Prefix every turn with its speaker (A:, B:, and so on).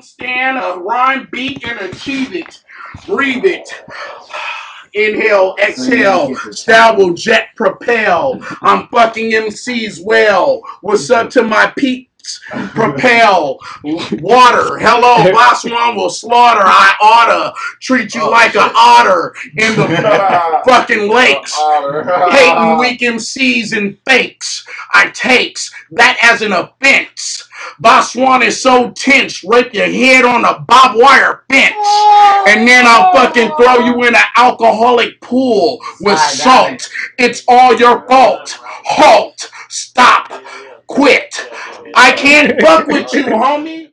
A: stand, a rhyme beat, and achieve it. Breathe it. Inhale, exhale, style will jet propel. I'm fucking MCs well. What's up to my peeps? Propel, water. Hello, Bas One will slaughter. I oughta treat you
B: Oh,
A: like an otter in the fucking lakes. Hating weak MCs and fakes. I takes that as an offense. Bas One is so tense, rape your head on a barbed wire fence. And then I'll fucking throw you in an alcoholic pool with salt. It's all your fault. Halt. Stop. Quit. I can't fuck with you, homie.